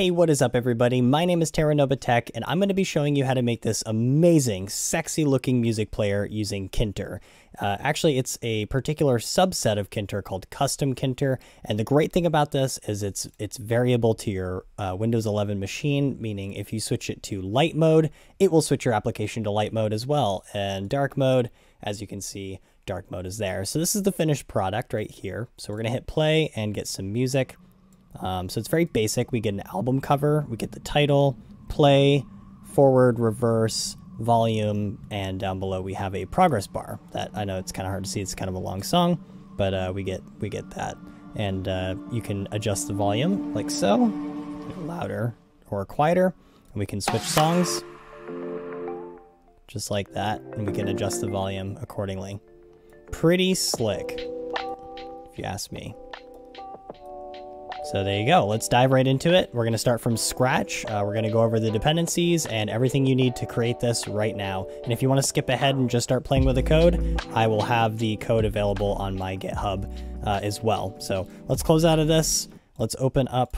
Hey, what is up everybody? My name is Terranova Tech and I'm going to be showing you how to make this amazing, sexy looking music player using Kinter. Uh, actually, it's a particular subset of Kinter called Custom Kinter, and the great thing about this is it's it's variable to your uh, Windows 11 machine, meaning if you switch it to light mode, it will switch your application to light mode as well, and dark mode, as you can see, dark mode is there. So this is the finished product right here. So we're going to hit play and get some music. Um, so it's very basic. We get an album cover, we get the title, play, forward, reverse, volume, and down below we have a progress bar. That I know it's kind of hard to see. It's kind of a long song, but uh, we get we get that, and uh, you can adjust the volume like so, louder or quieter, and we can switch songs just like that, and we can adjust the volume accordingly. Pretty slick, if you ask me. So there you go. Let's dive right into it. We're going to start from scratch. Uh, we're going to go over the dependencies and everything you need to create this right now. And if you want to skip ahead and just start playing with the code, I will have the code available on my GitHub uh, as well. So let's close out of this. Let's open up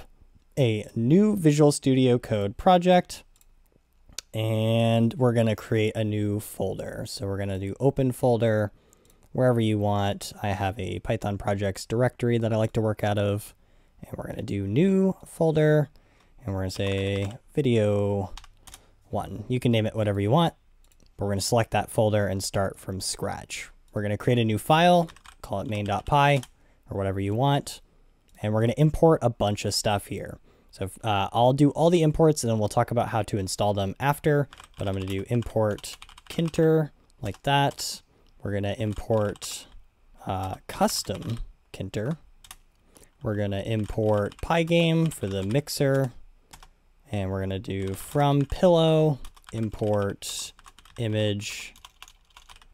a new Visual Studio Code project. And we're going to create a new folder. So we're going to do open folder wherever you want. I have a Python projects directory that I like to work out of and we're going to do new folder and we're going to say video one. You can name it whatever you want, but we're going to select that folder and start from scratch. We're going to create a new file, call it main.py or whatever you want, and we're going to import a bunch of stuff here. So uh, I'll do all the imports and then we'll talk about how to install them after, but I'm going to do import Kinter like that. We're going to import uh, custom Kinter we're going to import Pygame for the mixer. And we're going to do from pillow, import image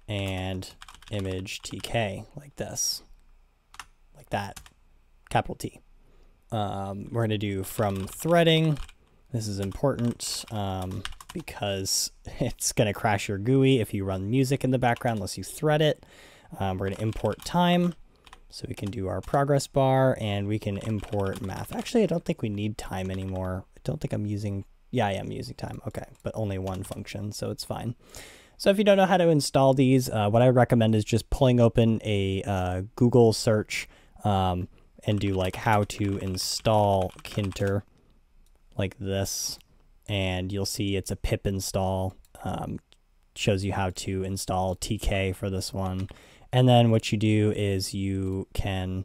and image tk like this, like that, capital T. Um, we're going to do from threading. This is important um, because it's going to crash your GUI if you run music in the background unless you thread it. Um, we're going to import time. So we can do our progress bar and we can import math. Actually, I don't think we need time anymore. I don't think I'm using, yeah, I am using time. Okay, but only one function, so it's fine. So if you don't know how to install these, uh, what I recommend is just pulling open a uh, Google search um, and do like how to install Kinter like this. And you'll see it's a pip install. Um, shows you how to install TK for this one. And then what you do is you can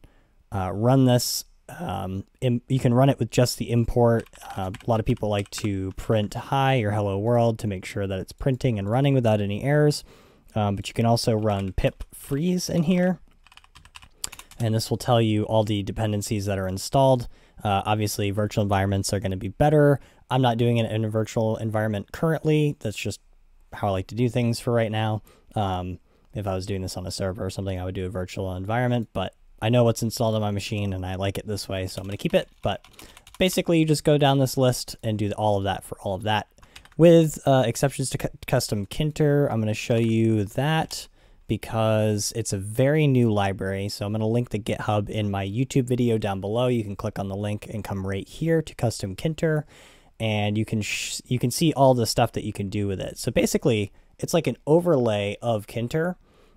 uh, run this. Um, you can run it with just the import. Uh, a lot of people like to print hi or hello world to make sure that it's printing and running without any errors. Um, but you can also run pip freeze in here. And this will tell you all the dependencies that are installed. Uh, obviously, virtual environments are going to be better. I'm not doing it in a virtual environment currently. That's just how I like to do things for right now. Um, if I was doing this on a server or something, I would do a virtual environment, but I know what's installed on my machine and I like it this way, so I'm going to keep it. But basically, you just go down this list and do all of that for all of that. With uh, exceptions to cu custom Kinter, I'm going to show you that because it's a very new library. So I'm going to link the GitHub in my YouTube video down below. You can click on the link and come right here to custom Kinter and you can you can see all the stuff that you can do with it. So basically, it's like an overlay of Kinter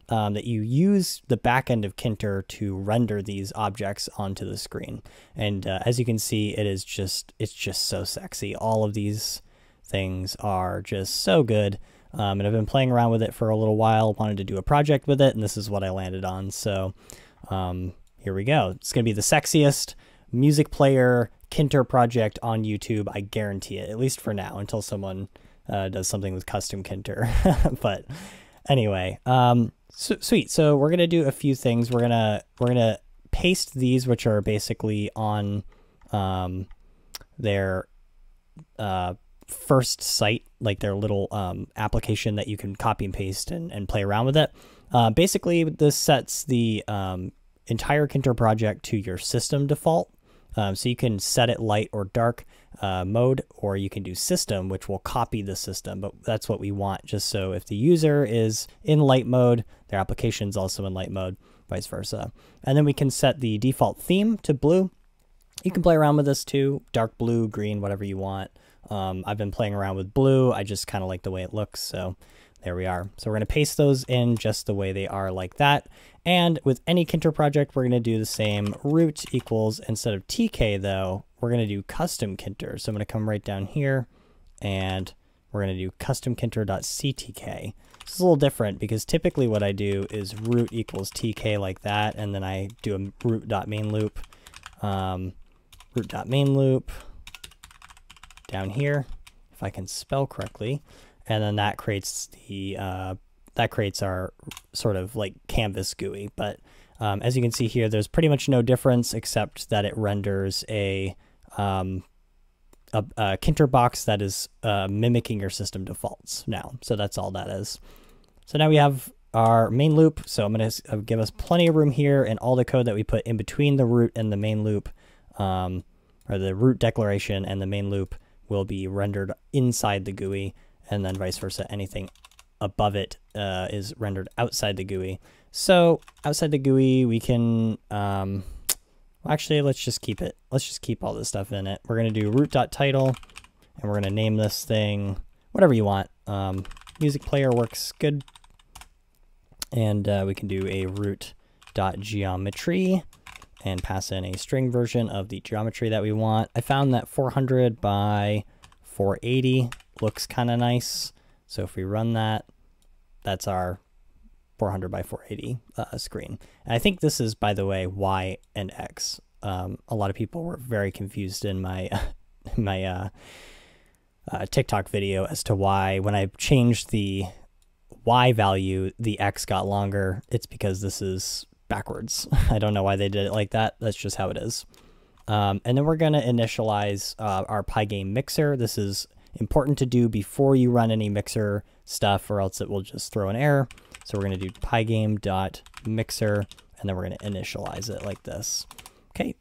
um, that you use the back end of Kinter to render these objects onto the screen. And uh, as you can see, it is just it's just so sexy. All of these things are just so good. Um, and I've been playing around with it for a little while. Wanted to do a project with it, and this is what I landed on. So um, here we go. It's gonna be the sexiest music player Kinter project on YouTube. I guarantee it, at least for now, until someone uh, does something with custom Kinter. but anyway, um, so, sweet. So we're gonna do a few things. We're gonna we're gonna paste these, which are basically on um, their uh, first site, like their little um, application that you can copy and paste and, and play around with it. Uh, basically, this sets the um, entire Kinter project to your system default. Um, so you can set it light or dark uh, mode, or you can do system, which will copy the system. But that's what we want, just so if the user is in light mode, their application is also in light mode, vice versa. And then we can set the default theme to blue. You can play around with this too, dark blue, green, whatever you want. Um, I've been playing around with blue. I just kind of like the way it looks, so there we are. So we're going to paste those in just the way they are like that. And with any Kinter project, we're going to do the same root equals, instead of TK though, we're going to do custom Kinter. So I'm going to come right down here and we're going to do customkinter.ctk. This is a little different because typically what I do is root equals tk like that, and then I do a root.main loop, um, root.main loop down here, if I can spell correctly, and then that creates the uh, that creates our sort of like canvas GUI. But um, as you can see here, there's pretty much no difference except that it renders a um, a, a Kinter box that is uh, mimicking your system defaults now. So that's all that is. So now we have our main loop. So I'm going to uh, give us plenty of room here and all the code that we put in between the root and the main loop, um, or the root declaration and the main loop will be rendered inside the GUI and then vice versa. Anything above it uh, is rendered outside the GUI. So outside the GUI, we can, um, Actually, let's just keep it. Let's just keep all this stuff in it. We're going to do root.title, and we're going to name this thing whatever you want. Um, music player works good. And uh, we can do a root.geometry and pass in a string version of the geometry that we want. I found that 400 by 480 looks kind of nice. So if we run that, that's our 400 by 480 uh, screen. And I think this is, by the way, Y and X. Um, a lot of people were very confused in my my uh, uh, TikTok video as to why when I changed the Y value, the X got longer. It's because this is backwards. I don't know why they did it like that. That's just how it is. Um, and then we're going to initialize uh, our Pygame mixer. This is important to do before you run any mixer stuff or else it will just throw an error. So we're going to do pygame.mixer, and then we're going to initialize it like this. Okay,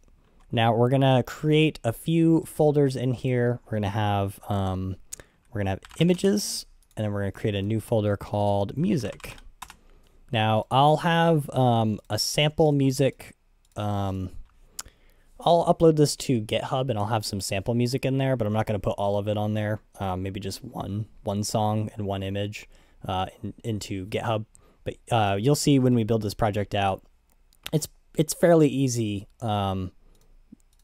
now we're going to create a few folders in here. We're going to have, um, we're going to have images, and then we're going to create a new folder called music. Now I'll have um, a sample music, um, I'll upload this to GitHub and I'll have some sample music in there, but I'm not going to put all of it on there. Um, maybe just one one song and one image uh, in, into GitHub. But uh, you'll see when we build this project out, it's it's fairly easy um,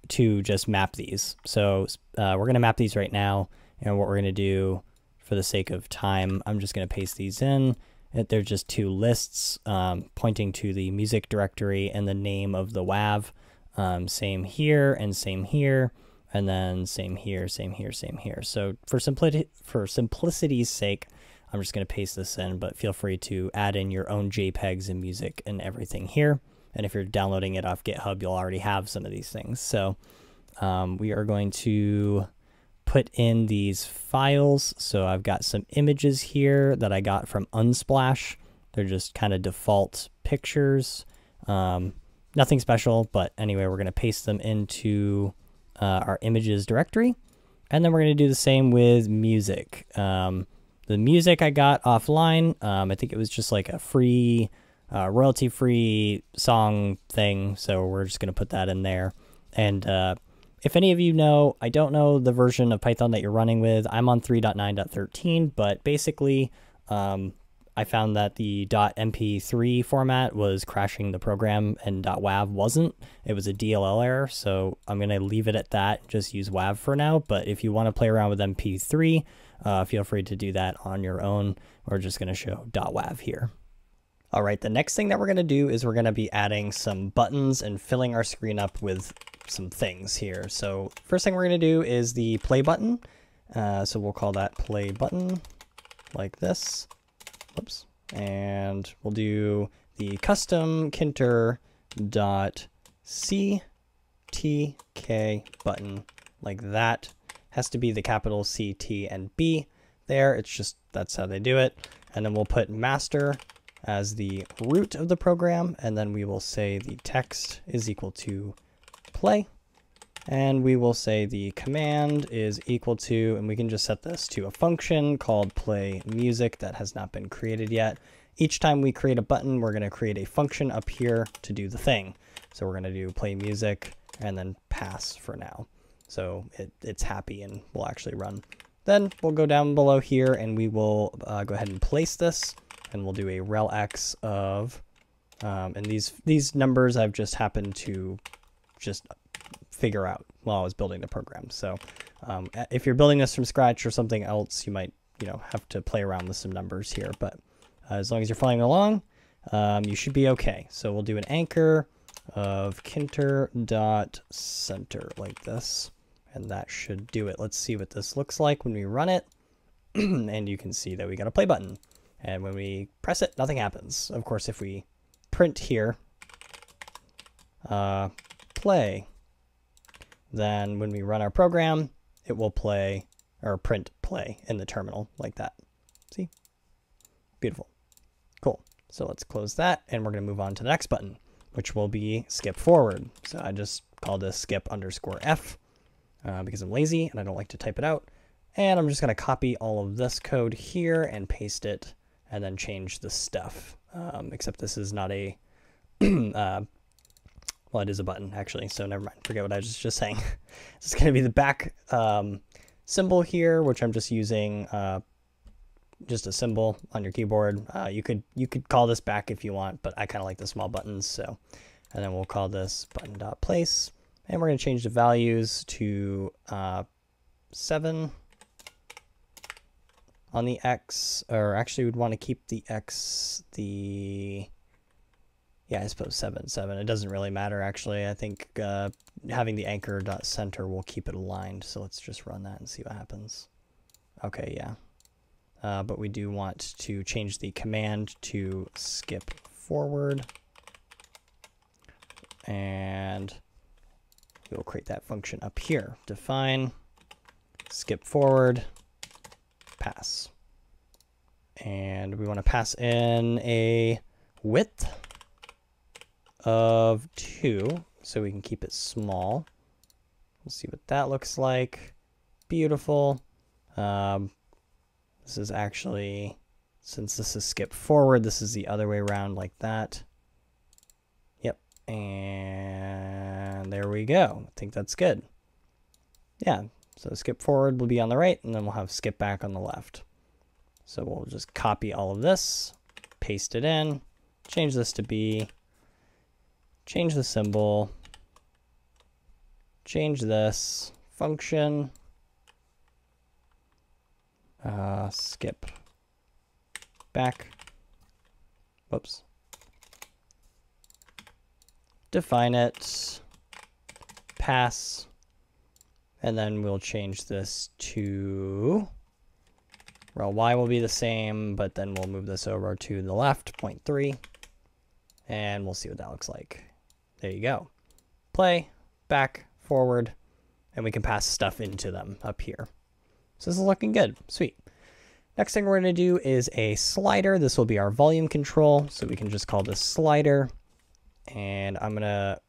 to just map these. So uh, we're going to map these right now. And what we're going to do for the sake of time, I'm just going to paste these in. They're just two lists um, pointing to the music directory and the name of the WAV. Um, same here and same here. And then same here, same here, same here. So for simplicity, for simplicity's sake, I'm just going to paste this in, but feel free to add in your own JPEGs and music and everything here. And if you're downloading it off GitHub, you'll already have some of these things. So um, we are going to put in these files. So I've got some images here that I got from Unsplash. They're just kind of default pictures. Um, nothing special, but anyway, we're going to paste them into uh, our images directory. And then we're going to do the same with music. Um, the music I got offline, um, I think it was just like a free, uh, royalty free song thing. So we're just going to put that in there. And uh, if any of you know, I don't know the version of Python that you're running with. I'm on 3.9.13, but basically, um, I found that the .mp3 format was crashing the program and .wav wasn't. It was a DLL error, so I'm going to leave it at that, just use WAV for now. But if you want to play around with MP3, uh, feel free to do that on your own. We're just going to show .wav here. All right, the next thing that we're going to do is we're going to be adding some buttons and filling our screen up with some things here. So first thing we're going to do is the play button. Uh, so we'll call that play button like this. Whoops. And we'll do the custom kinter dot ctk button like that has to be the capital C, T, and B there. It's just, that's how they do it. And then we'll put master as the root of the program, and then we will say the text is equal to play. And we will say the command is equal to, and we can just set this to a function called play music that has not been created yet. Each time we create a button, we're going to create a function up here to do the thing. So we're going to do play music, and then pass for now. So it, it's happy and will actually run. Then we'll go down below here and we will uh, go ahead and place this and we'll do a rel x of, um, and these, these numbers I've just happened to just figure out while I was building the program. So um, if you're building this from scratch or something else, you might, you know, have to play around with some numbers here, but uh, as long as you're following along, um, you should be okay. So we'll do an anchor of kinter dot center like this, and that should do it. Let's see what this looks like when we run it. and you can see that we got a play button. And when we press it, nothing happens. Of course, if we print here, uh, play, then when we run our program, it will play or print play in the terminal like that. See? Beautiful. Cool. So let's close that and we're going to move on to the next button, which will be skip forward. So I just call this skip underscore F uh, because I'm lazy and I don't like to type it out. And I'm just going to copy all of this code here and paste it and then change the stuff. Um, except this is not a, uh, well, it is a button actually, so never mind. Forget what I was just saying. this is going to be the back um, symbol here, which I'm just using uh, just a symbol on your keyboard. Uh, you could you could call this back if you want, but I kind of like the small buttons. So, and then we'll call this button dot place, and we're going to change the values to uh, seven on the X, or actually we'd want to keep the X, the, yeah, I suppose 7, 7. It doesn't really matter, actually. I think uh, having the anchor dot center will keep it aligned, so let's just run that and see what happens. Okay, yeah. Uh, but we do want to change the command to skip forward. And we'll create that function up here. Define skip forward pass. And we want to pass in a width of 2 so we can keep it small. We'll see what that looks like. Beautiful. Um, this is actually, since this is skip forward, this is the other way around like that. Yep. And there we go. I think that's good. Yeah, so skip forward will be on the right, and then we'll have skip back on the left. So we'll just copy all of this, paste it in, change this to B, change the symbol, change this function, uh, skip. Back, whoops, define it, pass, and then we'll change this to, well, y will be the same, but then we'll move this over to the left, 0.3, and we'll see what that looks like. There you go. Play, back, forward, and we can pass stuff into them up here. So this is looking good. Sweet. Next thing we're going to do is a slider. This will be our volume control. So we can just call this slider. And I'm going to,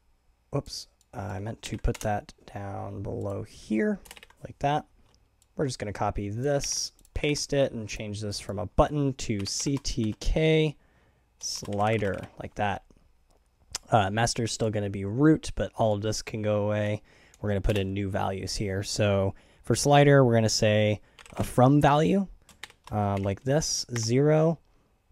whoops, I meant to put that down below here, like that. We're just going to copy this, paste it, and change this from a button to CTK slider, like that. Uh, master is still going to be root, but all of this can go away. We're going to put in new values here. So for slider, we're going to say a from value, um, like this, 0,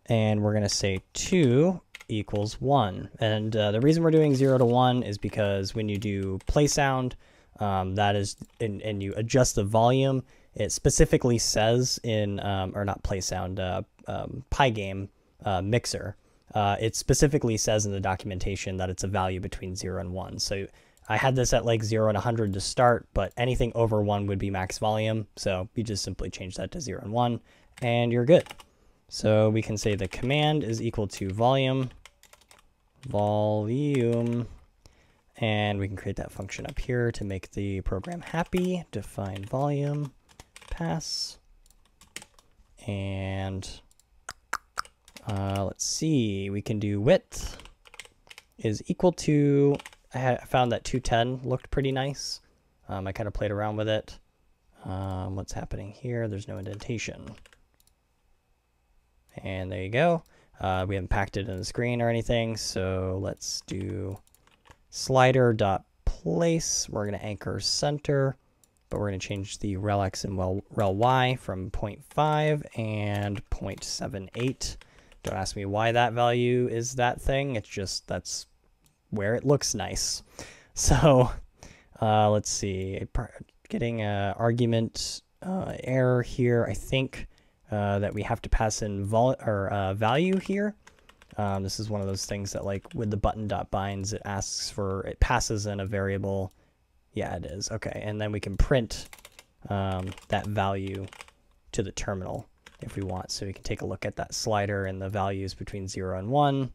and we're going to say 2 equals 1. And uh, the reason we're doing 0 to 1 is because when you do play sound, um, that is, and, and, you adjust the volume, it specifically says in, um, or not play sound, uh, um, Pygame uh, mixer, uh, it specifically says in the documentation that it's a value between 0 and 1. So I had this at like 0 and 100 to start, but anything over 1 would be max volume. So you just simply change that to 0 and 1, and you're good. So we can say the command is equal to volume volume, and we can create that function up here to make the program happy. Define volume, pass, and uh, let's see, we can do width is equal to, I found that 210 looked pretty nice. Um, I kind of played around with it. Um, what's happening here? There's no indentation. And there you go. Uh, we haven't packed it in the screen or anything, so let's do slider dot place. We're going to anchor center, but we're going to change the rel x and rel y from 0.5 and 0.78. Don't ask me why that value is that thing. It's just that's where it looks nice. So uh, let's see, getting an argument uh, error here. I think uh, that we have to pass in vol or uh, value here. Um, this is one of those things that like with the button dot binds, it asks for, it passes in a variable. Yeah, it is. Okay. And then we can print um, that value to the terminal if we want. So we can take a look at that slider and the values between 0 and 1.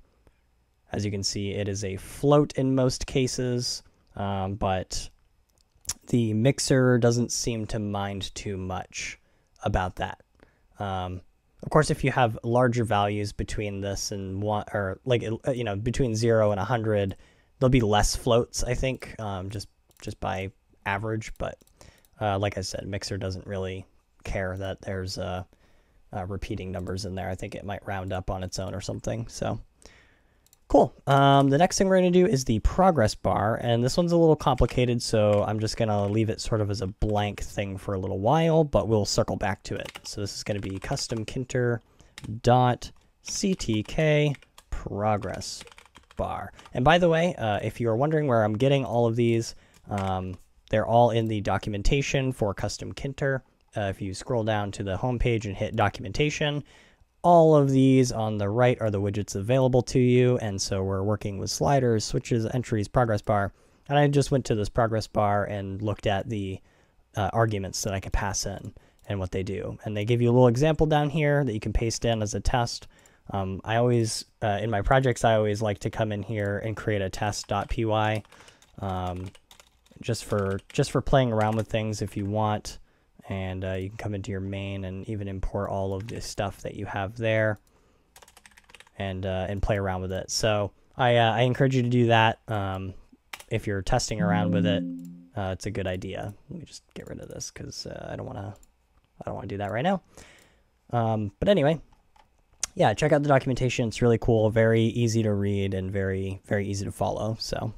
As you can see, it is a float in most cases, um, but the mixer doesn't seem to mind too much about that. Um, of course, if you have larger values between this and one, or like uh, you know between zero and hundred, there'll be less floats. I think um, just just by average. But uh, like I said, Mixer doesn't really care that there's uh, uh, repeating numbers in there. I think it might round up on its own or something. So. Cool. Um, the next thing we're going to do is the progress bar, and this one's a little complicated, so I'm just going to leave it sort of as a blank thing for a little while, but we'll circle back to it. So this is going to be custom kinter dot ctk progress bar. And by the way, uh, if you're wondering where I'm getting all of these, um, they're all in the documentation for custom kinter. Uh, if you scroll down to the homepage and hit documentation, all of these on the right are the widgets available to you. And so we're working with sliders, switches, entries, progress bar. And I just went to this progress bar and looked at the uh, arguments that I can pass in and what they do. And they give you a little example down here that you can paste in as a test. Um, I always, uh, in my projects, I always like to come in here and create a test.py um, just for just for playing around with things if you want and uh, you can come into your main and even import all of the stuff that you have there and uh, and play around with it. So I, uh, I encourage you to do that. Um, if you're testing around with it, uh, it's a good idea. Let me just get rid of this because uh, I don't want to I don't want to do that right now. Um, but anyway, yeah, check out the documentation. It's really cool, very easy to read, and very very easy to follow. So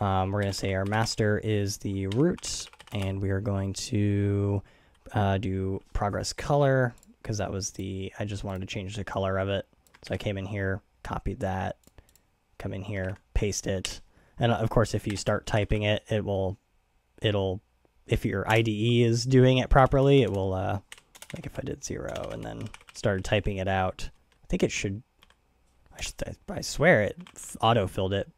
um, we're gonna say our master is the root, and we are going to uh, do progress color because that was the, I just wanted to change the color of it. So I came in here, copied that, come in here, paste it. And of course, if you start typing it, it will, it'll, if your IDE is doing it properly, it will, uh, like if I did zero and then started typing it out, I think it should, I, should, I swear it auto filled it,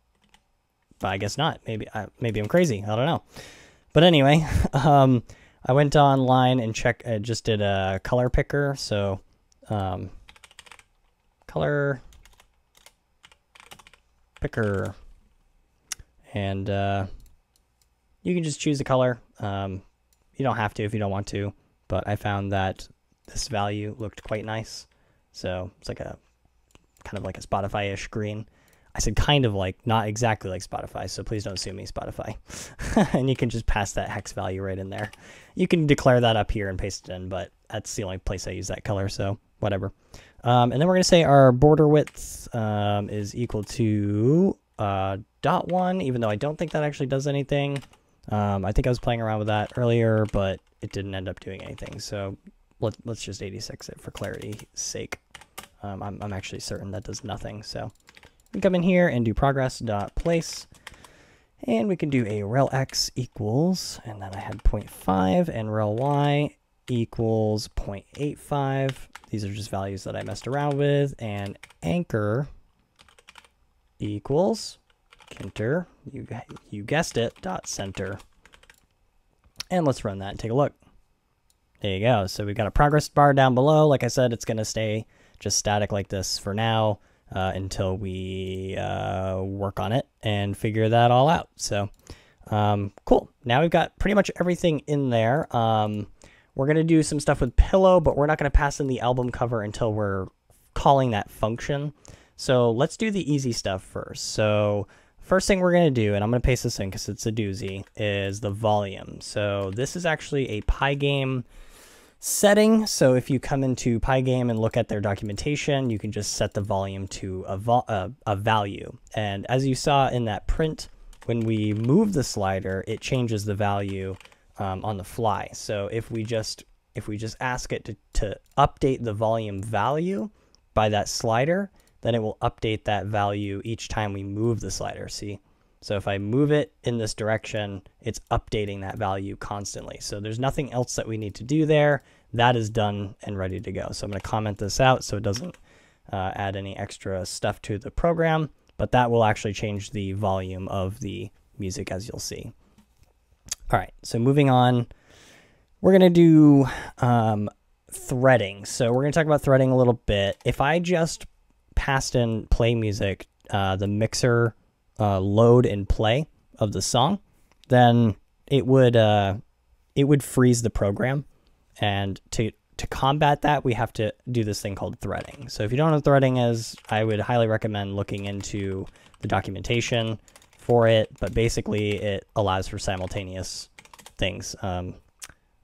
but I guess not. Maybe, I, maybe I'm crazy. I don't know. But anyway, um, I went online and check. I just did a color picker. So, um, color picker, and uh, you can just choose the color. Um, you don't have to if you don't want to, but I found that this value looked quite nice. So it's like a kind of like a Spotify-ish green. I said kind of like, not exactly like Spotify, so please don't sue me, Spotify. and you can just pass that hex value right in there. You can declare that up here and paste it in, but that's the only place I use that color, so whatever. Um, and then we're going to say our border width um, is equal to uh, dot one, even though I don't think that actually does anything. Um, I think I was playing around with that earlier, but it didn't end up doing anything. So let, us just 86 it for clarity's sake. Um, I'm, I'm actually certain that does nothing, so we come in here and do progress dot place. And we can do a rel x equals, and then I had 0.5, and rel y equals 0.85. These are just values that I messed around with. And anchor equals kinter, you, you guessed it, dot center. And let's run that and take a look. There you go. So we've got a progress bar down below. Like I said, it's going to stay just static like this for now uh, until we uh, work on it and figure that all out. So um, cool. Now we've got pretty much everything in there. Um, we're going to do some stuff with Pillow, but we're not going to pass in the album cover until we're calling that function. So let's do the easy stuff first. So first thing we're going to do, and I'm going to paste this in because it's a doozy, is the volume. So this is actually a Pygame setting. So if you come into Pygame and look at their documentation, you can just set the volume to a, a, a value. And as you saw in that print, when we move the slider, it changes the value um, on the fly. So if we just if we just ask it to, to update the volume value by that slider, then it will update that value each time we move the slider. See? So if I move it in this direction, it's updating that value constantly. So there's nothing else that we need to do there. That is done and ready to go. So I'm going to comment this out so it doesn't uh, add any extra stuff to the program, but that will actually change the volume of the music as you'll see. All right, so moving on, we're going to do um, threading. So we're going to talk about threading a little bit. If I just passed in play music, uh, the mixer uh, load and play of the song, then it would uh, it would freeze the program. And to to combat that, we have to do this thing called threading. So if you don't know what threading is, I would highly recommend looking into the documentation for it. But basically, it allows for simultaneous things. Um,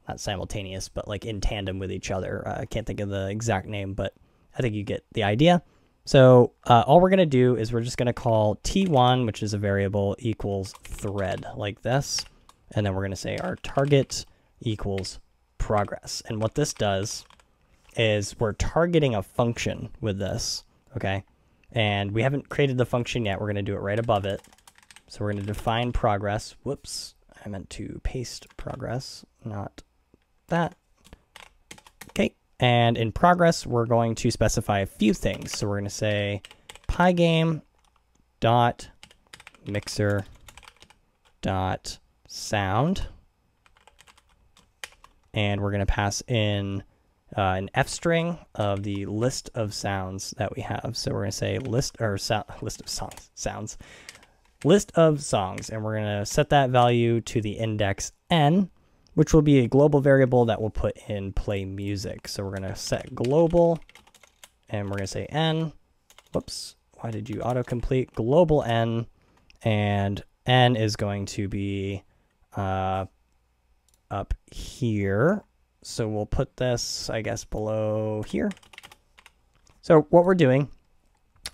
not simultaneous, but like in tandem with each other. Uh, I can't think of the exact name, but I think you get the idea. So uh, all we're going to do is we're just going to call t1, which is a variable, equals thread like this. And then we're going to say our target equals progress. And what this does is we're targeting a function with this, okay? And we haven't created the function yet. We're going to do it right above it. So we're going to define progress. Whoops, I meant to paste progress, not that. Okay, and in progress, we're going to specify a few things. So we're going to say pygame dot mixer dot sound. And we're going to pass in uh, an f string of the list of sounds that we have. So we're going to say list or so, list of songs sounds list of songs, and we're going to set that value to the index n which will be a global variable that we'll put in play music. So we're going to set global and we're going to say n. Whoops, why did you autocomplete? Global n and n is going to be uh, up here. So we'll put this, I guess, below here. So what we're doing,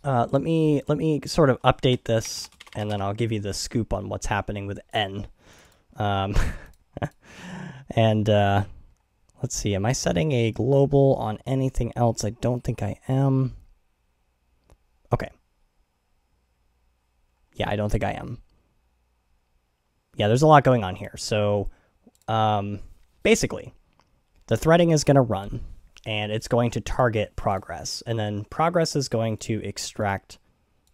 uh, let me let me sort of update this, and then I'll give you the scoop on what's happening with n. Um, and uh, let's see, am I setting a global on anything else? I don't think I am. Okay. Yeah, I don't think I am. Yeah, there's a lot going on here. So um, basically, the threading is going to run and it's going to target progress. And then progress is going to extract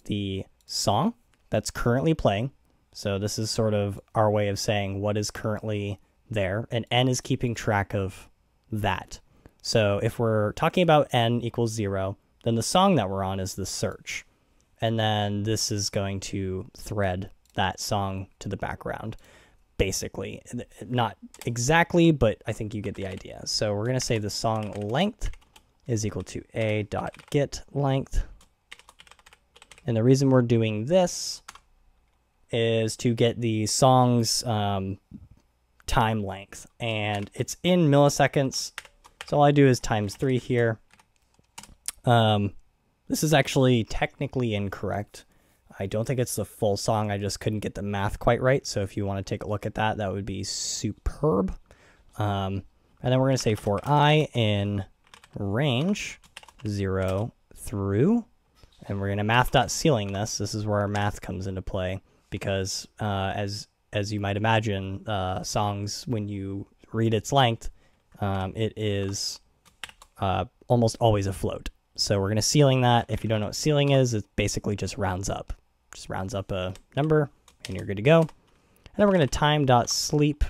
the song that's currently playing. So this is sort of our way of saying what is currently there, and n is keeping track of that. So if we're talking about n equals zero, then the song that we're on is the search. And then this is going to thread that song to the background, basically. Not exactly, but I think you get the idea. So we're going to say the song length is equal to a dot get length. And the reason we're doing this is to get the song's um, time length and it's in milliseconds. So all I do is times three here. Um, this is actually technically incorrect. I don't think it's the full song. I just couldn't get the math quite right. So if you want to take a look at that, that would be superb. Um, and then we're going to say for i in range 0 through, and we're going to math.ceiling this. This is where our math comes into play because uh, as as you might imagine, uh, songs when you read its length, um, it is uh, almost always a float. So we're going to ceiling that. If you don't know what ceiling is, it basically just rounds up. Just rounds up a number, and you're good to go. And then we're going to time dot sleep,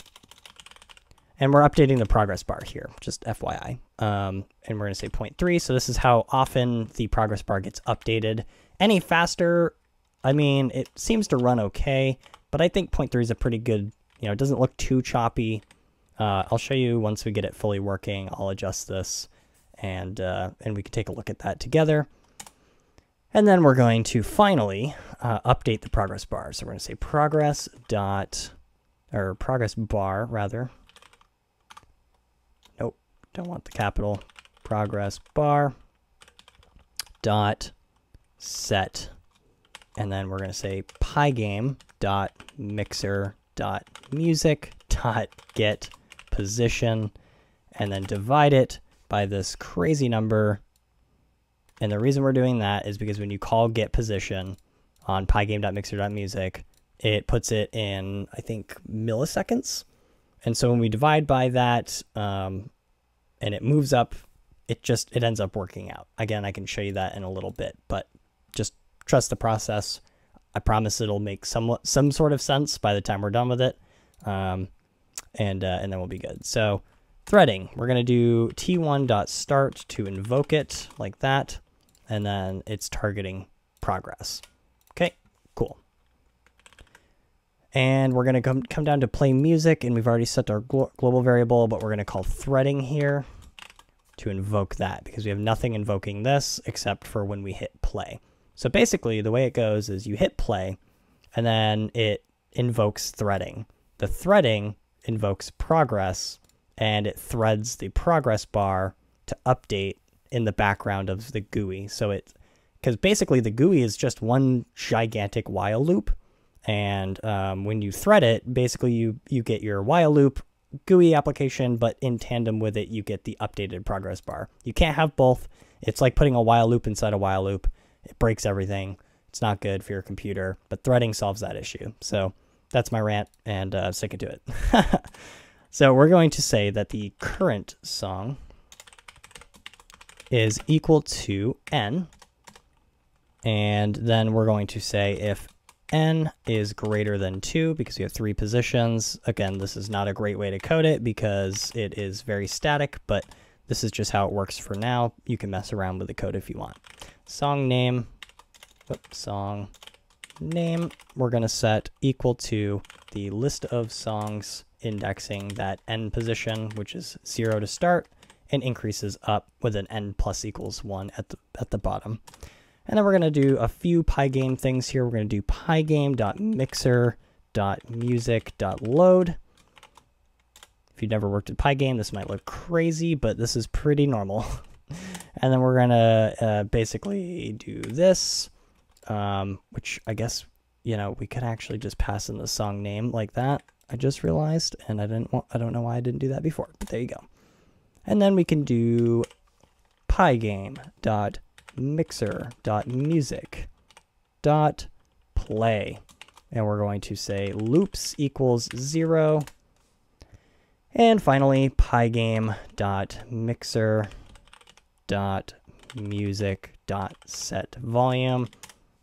and we're updating the progress bar here, just FYI. Um, and we're going to say 0.3. So this is how often the progress bar gets updated. Any faster, I mean, it seems to run okay. But I think 0.3 is a pretty good, you know, it doesn't look too choppy. Uh, I'll show you once we get it fully working. I'll adjust this and, uh, and we can take a look at that together. And then we're going to finally uh, update the progress bar. So we're going to say progress dot, or progress bar rather. Nope, don't want the capital. Progress bar dot set. And then we're going to say pygame dot mixer dot music dot get position and then divide it by this crazy number. And the reason we're doing that is because when you call get position on pygame.mixer.music, it puts it in, I think, milliseconds. And so when we divide by that um, and it moves up, it just, it ends up working out. Again, I can show you that in a little bit, but just trust the process. I promise it'll make somewhat, some sort of sense by the time we're done with it. Um, and, uh, and then we'll be good. So threading, we're going to do t1.start to invoke it like that. And then it's targeting progress. Okay, cool. And we're going to come, come down to play music, and we've already set our glo global variable, but we're going to call threading here to invoke that because we have nothing invoking this except for when we hit play. So basically, the way it goes is you hit play, and then it invokes threading. The threading invokes progress, and it threads the progress bar to update in the background of the GUI. So it, because basically the GUI is just one gigantic while loop and um, when you thread it, basically you, you get your while loop GUI application, but in tandem with it, you get the updated progress bar. You can't have both. It's like putting a while loop inside a while loop. It breaks everything. It's not good for your computer, but threading solves that issue. So that's my rant and uh, sticking to it. so we're going to say that the current song is equal to n. And then we're going to say if n is greater than 2 because we have three positions. Again, this is not a great way to code it because it is very static, but this is just how it works for now. You can mess around with the code if you want. Song name, whoop, song name, we're going to set equal to the list of songs indexing that n position, which is 0 to start, and increases up with an n plus equals 1 at the, at the bottom. And then we're going to do a few Pygame things here. We're going to do pygame.mixer.music.load. If you've never worked at Pygame, this might look crazy, but this is pretty normal. and then we're going to uh, basically do this, um, which I guess, you know, we could actually just pass in the song name like that. I just realized, and I didn't want, I don't know why I didn't do that before, but there you go. And then we can do pygame.mixer mixer.music.play. And we're going to say loops equals zero. And finally, pygame.mixer.music.set volume.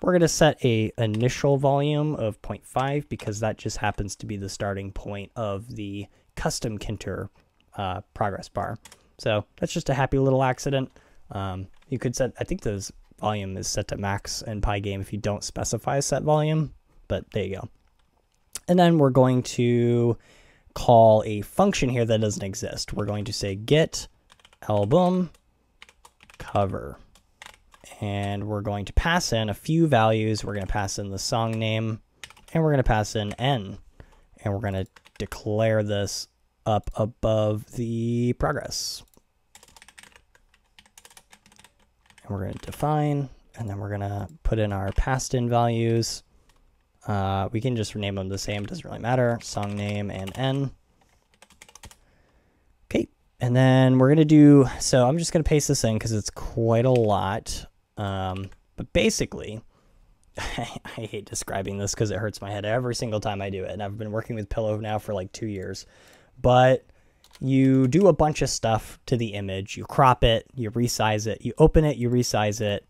We're going to set a initial volume of 0.5 because that just happens to be the starting point of the custom Kinter uh, progress bar. So that's just a happy little accident. Um, you could set, I think the volume is set to max in Pygame if you don't specify set volume, but there you go. And then we're going to call a function here that doesn't exist. We're going to say get album cover. And we're going to pass in a few values. We're going to pass in the song name and we're going to pass in n. And we're going to declare this up above the progress. And we're going to define, and then we're going to put in our passed in values. Uh, we can just rename them the same, doesn't really matter. Song name and n. Okay, and then we're going to do, so I'm just going to paste this in because it's quite a lot. Um, but basically, I hate describing this because it hurts my head every single time I do it. And I've been working with Pillow now for like two years. But you do a bunch of stuff to the image. You crop it, you resize it, you open it, you resize it,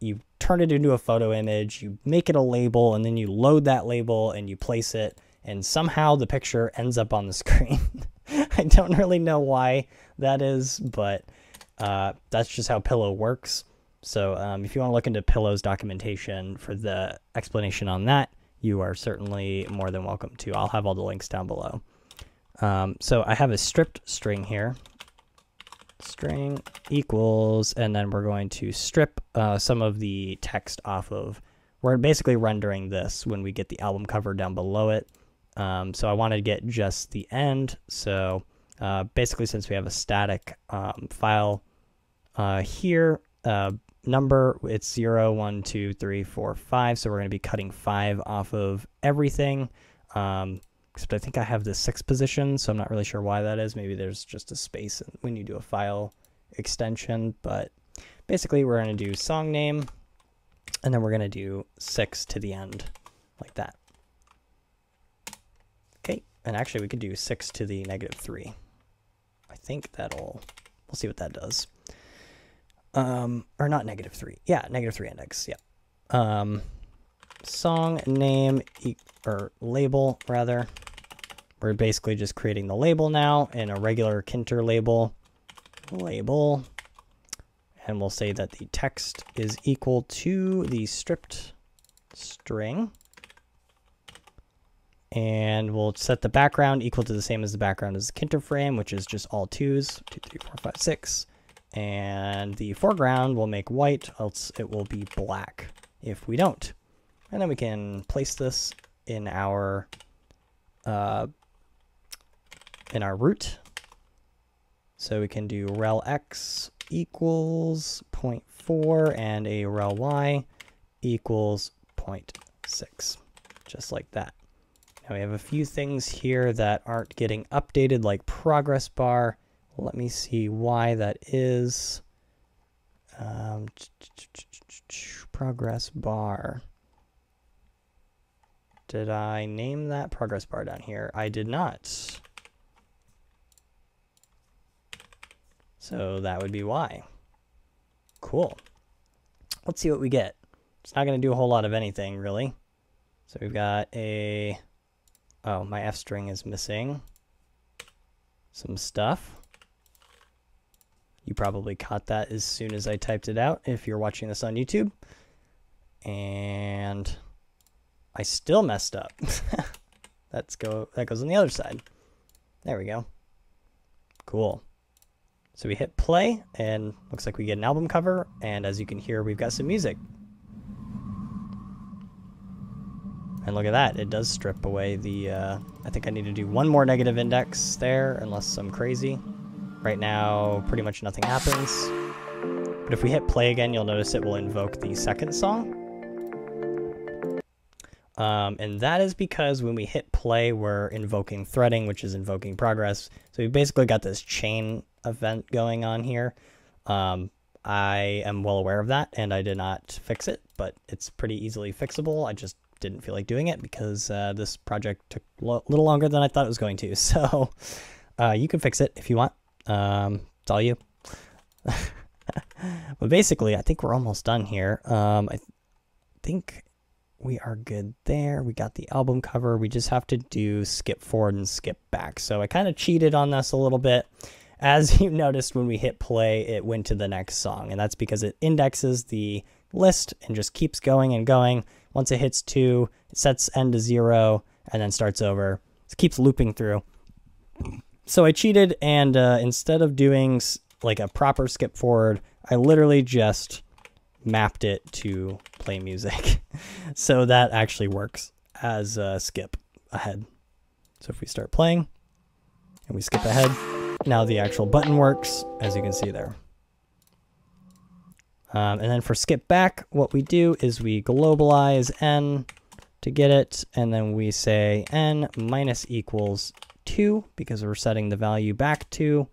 you turn it into a photo image, you make it a label, and then you load that label and you place it, and somehow the picture ends up on the screen. I don't really know why that is, but uh, that's just how Pillow works. So um, if you want to look into Pillow's documentation for the explanation on that, you are certainly more than welcome to. I'll have all the links down below. Um, so I have a stripped string here. String equals, and then we're going to strip uh, some of the text off of. We're basically rendering this when we get the album cover down below it. Um, so I want to get just the end. So uh, basically, since we have a static um, file uh, here, uh, number, it's 0, 1, 2, 3, 4, 5. So we're going to be cutting 5 off of everything. Um, except I think I have the 6 position, so I'm not really sure why that is. Maybe there's just a space when you do a file extension. But basically, we're going to do song name, and then we're going to do 6 to the end, like that. Okay, and actually we could do 6 to the negative 3. I think that'll, we'll see what that does um, or not negative three. Yeah, negative three index. Yeah. Um, song name or label rather. We're basically just creating the label now in a regular Tkinter label. Label. And we'll say that the text is equal to the stripped string. And we'll set the background equal to the same as the background as the Tkinter frame, which is just all twos. Two, three, four, five, six. And the foreground will make white, else it will be black if we don't. And then we can place this in our uh, in our root. So we can do rel x equals 0.4 and a rel y equals 0.6, just like that. Now we have a few things here that aren't getting updated, like progress bar let me see why that is. Um, progress bar. Did I name that progress bar down here? I did not. So that would be why. Cool. Let's see what we get. It's not going to do a whole lot of anything, really. So we've got a... Oh, my F string is missing some stuff. You probably caught that as soon as I typed it out if you're watching this on YouTube. And I still messed up. That's go that goes on the other side. There we go. Cool. So we hit play and looks like we get an album cover and as you can hear we've got some music. And look at that, it does strip away the, uh, I think I need to do one more negative index there unless I'm crazy. Right now, pretty much nothing happens. But if we hit play again, you'll notice it will invoke the second song. Um, and that is because when we hit play, we're invoking threading, which is invoking progress. So we basically got this chain event going on here. Um, I am well aware of that, and I did not fix it, but it's pretty easily fixable. I just didn't feel like doing it because uh, this project took a lo little longer than I thought it was going to. So uh, you can fix it if you want. Um, it's all you. but basically, I think we're almost done here. Um, I th think we are good there. We got the album cover. We just have to do skip forward and skip back. So I kind of cheated on this a little bit. As you noticed when we hit play, it went to the next song, and that's because it indexes the list and just keeps going and going. Once it hits two, it sets end to zero and then starts over. It keeps looping through. So I cheated, and uh, instead of doing like a proper skip forward, I literally just mapped it to play music. so that actually works as a skip ahead. So if we start playing and we skip ahead, now the actual button works, as you can see there. Um, and then for skip back, what we do is we globalize n to get it, and then we say n minus equals 2 because we're setting the value back two.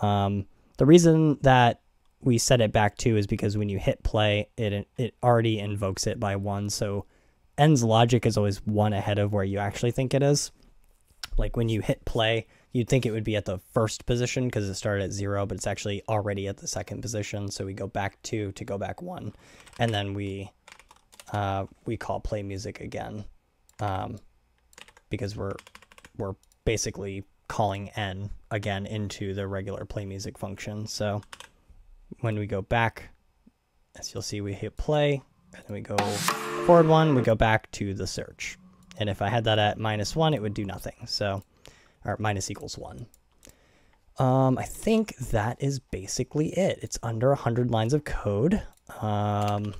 Um, the reason that we set it back two is because when you hit play, it it already invokes it by one. So n's logic is always one ahead of where you actually think it is. Like when you hit play, you'd think it would be at the first position because it started at zero, but it's actually already at the second position. So we go back two to go back one, and then we uh, we call play music again um, because we're we're basically calling n again into the regular play music function. So when we go back, as you'll see, we hit play, and then we go forward one, we go back to the search. And if I had that at minus one, it would do nothing. So, or minus equals one. Um, I think that is basically it. It's under 100 lines of code. Um,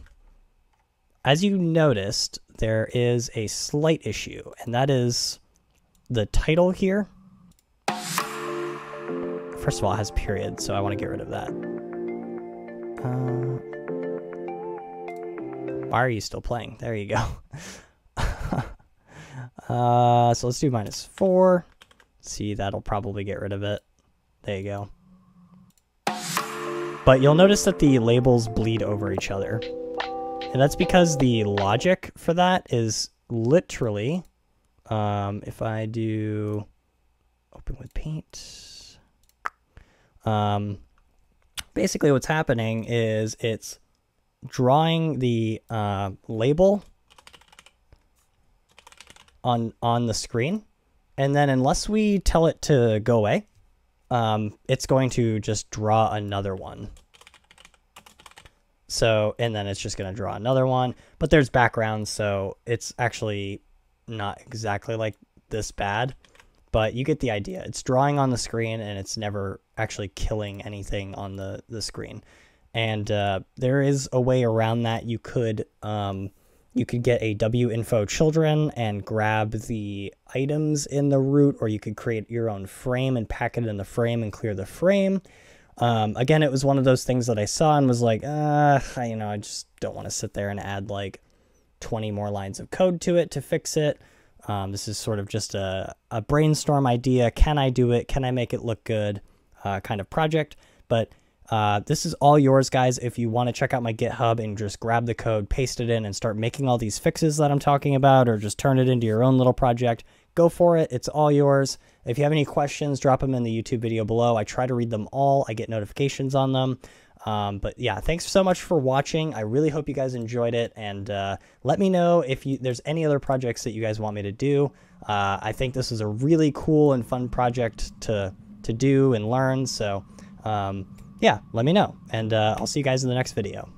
as you noticed, there is a slight issue, and that is the title here, first of all, it has period, so I want to get rid of that. Uh, Why are you still playing? There you go. uh, so let's do minus four. See, that'll probably get rid of it. There you go. But you'll notice that the labels bleed over each other. And that's because the logic for that is literally, um, if I do open with paint, um, basically what's happening is it's drawing the uh, label on on the screen, and then unless we tell it to go away, um, it's going to just draw another one. So, and then it's just going to draw another one, but there's background so it's actually not exactly like this bad, but you get the idea. It's drawing on the screen and it's never actually killing anything on the, the screen. And uh, there is a way around that. You could um, you could get a W info children and grab the items in the root, or you could create your own frame and pack it in the frame and clear the frame. Um, again, it was one of those things that I saw and was like, uh, you know, I just don't want to sit there and add like 20 more lines of code to it to fix it. Um, this is sort of just a, a brainstorm idea. Can I do it? Can I make it look good? Uh, kind of project. But uh, this is all yours, guys. If you want to check out my GitHub and just grab the code, paste it in, and start making all these fixes that I'm talking about, or just turn it into your own little project, go for it. It's all yours. If you have any questions, drop them in the YouTube video below. I try to read them all. I get notifications on them. Um, but yeah, thanks so much for watching. I really hope you guys enjoyed it, and uh, let me know if you, there's any other projects that you guys want me to do. Uh, I think this is a really cool and fun project to to do and learn. So um, yeah, let me know, and uh, I'll see you guys in the next video.